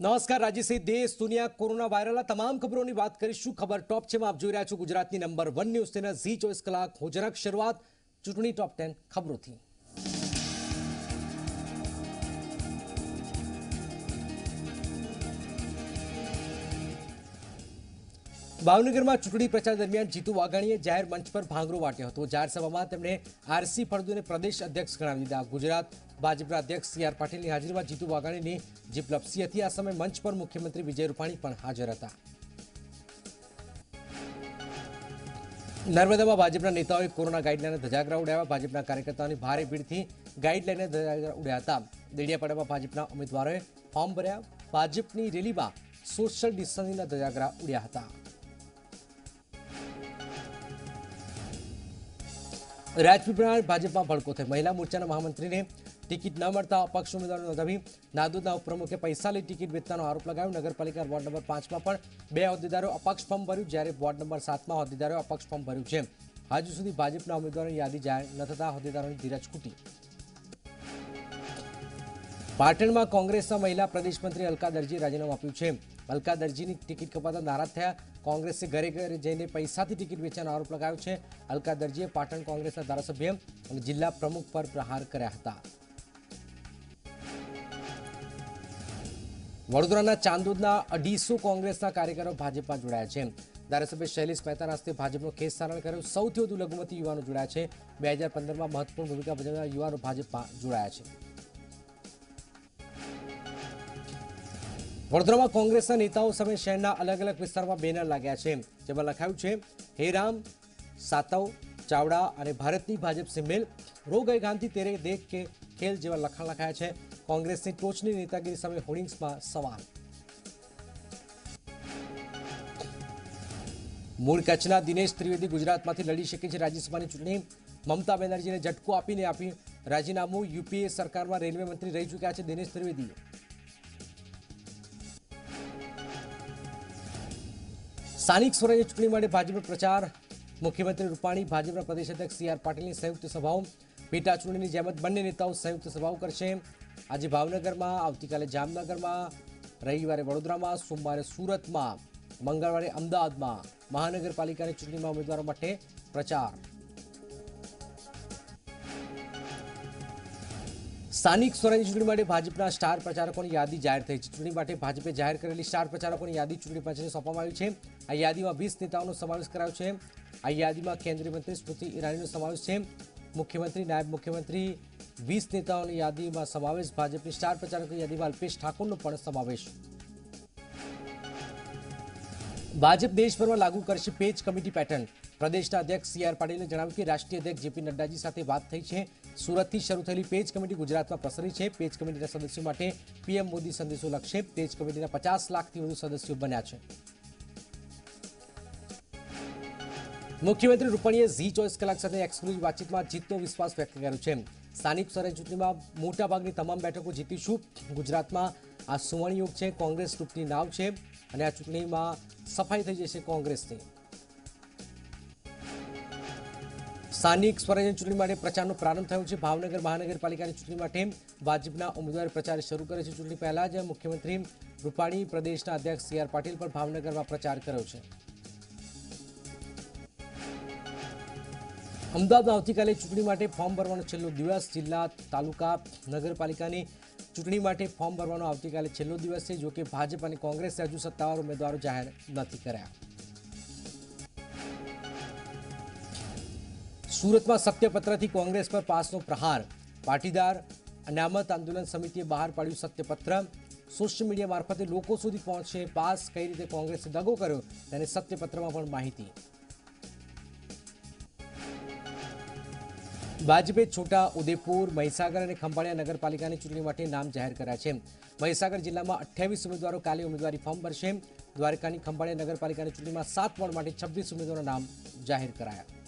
નમસ્કાર, રાજ્ય સહિત દેશ, દુનિયા, કોરોના વાયરલના તમામ ખબરોની વાત કરીશું. ખબર ટોપ છે, આપ જોઈ રહ્યા છો ગુજરાતની નંબર વન ન્યૂઝ તેના ઝી ચોવીસ કલાક. હોજરાક શરૂઆત ચૂંટણી ટોપ ટેન ખબરોથી. ભાવનગરમાં ચૂંટણી પ્રચાર દરમિયાન જીતુ વાઘાણીએ જાહેર મંચ પર ભાંગરો વાટ્યો હતો. જાહેરસભામાં તેમણે આરસી ફળદુને પ્રદેશ અધ્યક્ષ ગણાવી દીધા. ગુજરાત ભાજપના અધ્યક્ષ સી આર પાટીલની હાજરીમાં જીતુ વાઘાણીની જીપ લપસી હતી. આ સમયે મંચ પર મુખ્યમંત્રી વિજય રૂપાણી પણ હાજર હતા. નર્મદામાં ભાજપના નેતાઓએ કોરોના ગાઈડલાઇનને ધજાગરા ઉડાવ્યા. ભાજપના કાર્યકર્તાઓની ભારે ભીડથી ગાઈડલાઇનને ધજાગરા ઉડ્યા હતા. દેડિયાપાડામાં ભાજપના ઉમેદવારોએ ફોર્મ ભર્યા. ભાજપની રેલીમાં સોશિયલ ડિસ્ટન્સિંગના ધજાગરા ઉડ્યા હતા. રાજપીપળા ભાજપમાં ભડકો થઈ મહિલા મોરચાના મહામંત્રીને ટિકિટ ન મળતા અપક્ષ ઉમેદવારો નોંધાવી નાદોદના ઉપપ્રમુખે પૈસા લઈ ટિકિટ વેચતાનો આરોપ લગાવ્યો. નગરપાલિકા વોર્ડ નંબર પાંચમાં પણ બે હોદ્દેદારો અપક્ષ ફોર્મ ભર્યું, જ્યારે વોર્ડ નંબર સાતમાં હોદ્દેદારોએ અપક્ષ ફોર્મ ભર્યું છે. હજુ સુધી ભાજપના ઉમેદવારોની યાદી જાહેર ન થતા હોદ્દેદારોની ધીરજ ખૂટી. પાટણમાં કોંગ્રેસના મહિલા પ્રદેશ મંત્રી અલકા દરજીએ રાજીનામું આપ્યું છે. અલકા દરજીની ટિકિટ કપાતા નારાજ થયા. કોંગ્રેસે ઘરે ઘરે જઈને પૈસાથી ટિકિટ વેચવાનો આરોપ લગાવ્યો છે. અલકા દરજીએ પાટણ કોંગ્રેસના ધારાસભ્ય અને જિલ્લા પ્રમુખ પર પ્રહાર કર્યા હતા. વડોદરાના ચાંદોદના અઢીસો કોંગ્રેસના કાર્યકરો ભાજપમાં જોડાયા છે. ધારાસભ્ય શૈલેષ મહેતાના હસ્તે ભાજપનો કેસ સારણ કર્યો. સૌથી વધુ લઘુમતી યુવાનો જોડાયા છે. બે હજાર પંદરમાં મહત્વપૂર્ણ ભૂમિકા ભજવનાર યુવાનો ભાજપમાં જોડાયા છે. વડોદરામાં કોંગ્રેસના નેતાઓ સામે શહેરના અલગ અલગ વિસ્તારમાં બેનર લાગ્યા છે, જેમાં લખાયું છે, હે રામ, સાતવ, ચાવડા અને ભારતની ભાજપ સિમેલ રો ગઈ ગાંધી તેરે દેખ કે ખેલ જેવા લખાણ લખાયા છે કોંગ્રેસની ટોચની નેતાગીરી સામે હોર્ડિંગ્સમાં સવાલ. મૂળ કચ્છના દિનેશ ત્રિવેદી ગુજરાતમાંથી લડી શકે છે રાજ્યસભાની ચૂંટણી. મમતા બેનર્જીને ઝટકો આપીને આપી રાજીનામું યુપીએ સરકારમાં રેલવે મંત્રી રહી ચૂક્યા છે દિનેશ ત્રિવેદી સ્થાનિક સ્વરાજ્ય ચૂંટણી માટે ભાજપનો પ્રચાર. મુખ્યમંત્રી રૂપાણી ભાજપના પ્રદેશ અધ્યક્ષ સી આર પાટીલની સંયુક્ત સભાઓ. પેટા ચૂંટણીની જેમ જ બંને નેતાઓ સંયુક્ત સભાઓ કરશે. આજે ભાવનગરમાં, આવતીકાલે જામનગરમાં, રવિવારે વડોદરામાં, સોમવારે સુરતમાં, મંગળવારે અમદાવાદમાં, મહાનગરપાલિકાની ચૂંટણીમાં ઉમેદવારો માટે પ્રચાર. સ્થાનિક સ્વરાજ્ય ચૂંટણી માટે ભાજપના સ્ટાર પ્રચારકોની યાદી જાહેર થઈ છે. ચૂંટણી માટે ભાજપે જાહેર કરેલી સ્ટાર પ્રચારકોની યાદી ચૂંટણી પંચને સોંપવામાં આવી છે. આ યાદીમાં વીસ નેતાઓનો સમાવેશ કરાયો છે. આ યાદીમાં કેન્દ્રીય મંત્રી સ્મૃતિ ઈરાનીનો સમાવેશ છે. મુખ્યમંત્રી, નાયબ મુખ્યમંત્રી વીસ નેતાઓની યાદીમાં સમાવેશ, ભાજપની સ્ટાર પ્રચારકોની યાદીમાં અલ્પેશ ઠાકોરનો પણ સમાવેશ. ભાજપ દેશભરમાં લાગુ કરશે પેજ કમિટી પેટર્ન. પ્રદેશના અધ્યક્ષ સી આર પાટીલે જણાવ્યું કે રાષ્ટ્રીય અધ્યક્ષ જેપી નડ્ડાજી સાથે વાત થઈ છે. સુરતથી શરૂ થયેલી પેજ કમિટી ગુજરાતમાં પ્રસરી છે. પેજ કમિટીના સદસ્યો માટે પીએમ મોદી સંદેશો લક્ષે પેજ કમિટીના પચાસ લાખથી વધુ સદસ્યો બન્યા છે. મુખ્યમંત્રી રૂપાણીએ ઝી ચોઈસ કલાક સાથે એક્સક્લુઝિવ વાતચીતમાં જીતનો વિશ્વાસ વ્યક્ત કર્યો છે. સ્થાનિક સ્વરાજ ચૂંટણીમાં મોટાભાગની તમામ બેઠકો જીતીશું. ગુજરાતમાં આ સુવર્ણયોગ છે. કોંગ્રેસ તૂટની નાવ છે. અને આ ચૂંટણીમાં સફાઈ થઈ જશે કોંગ્રેસની. સ્થાનિક સ્વરાજ્યની ચૂંટણી માટે પ્રચારનો પ્રારંભ થયો છે. ભાવનગર મહાનગરપાલિકાની ચૂંટણી માટે ભાજપના ઉમેદવાર પ્રચાર શરૂ કરે છે. ચૂંટણી પહેલા જ મુખ્યમંત્રી રૂપાણી પ્રદેશના અધ્યક્ષ સી આર પાટીલ પર ભાવનગરમાં પ્રચાર કર્યો છે. અમદાવાદમાં આવતીકાલે ચૂંટણી માટે ફોર્મ ભરવાનો છેલ્લો દિવસ. જિલ્લા, તાલુકા, નગરપાલિકાની ચૂંટણી માટે ફોર્મ ભરવાનો આવતીકાલે છેલ્લો દિવસ છે. જોકે ભાજપ અને કોંગ્રેસે હજુ સત્તાવાર ઉમેદવારો જાહેર નથી કર્યા. સુરતમાં સત્યપત્રથી કોંગ્રેસ પર પાસનો પ્રહાર. પાટીદાર અનામત આંદોલન સમિતિએ બહાર પાડ્યું સત્યપત્ર. સોશિયલ મીડિયા મારફતે લોકો સુધી પહોંચશે પાસ કઈ રીતે કોંગ્રેસે દગો કર્યો તેને સત્યપત્રમાં પણ માહિતી. ભાજપે છોટા ઉદેપુર, મહીસાગર અને ખંભાળિયા નગરપાલિકાની ચૂંટણી માટે નામ જાહેર કર્યા છે. મહીસાગર જિલ્લામાં અઠ્યાવીસ ઉમેદવારો કાલે ઉમેદવારી ફોર્મ ભરશે. દ્વારકાની, ખંભાળિયા નગરપાલિકાની ચૂંટણીમાં સાત વોર્ડ માટે છવ્વીસ ઉમેદવારોના નામ જાહેર કરાયા.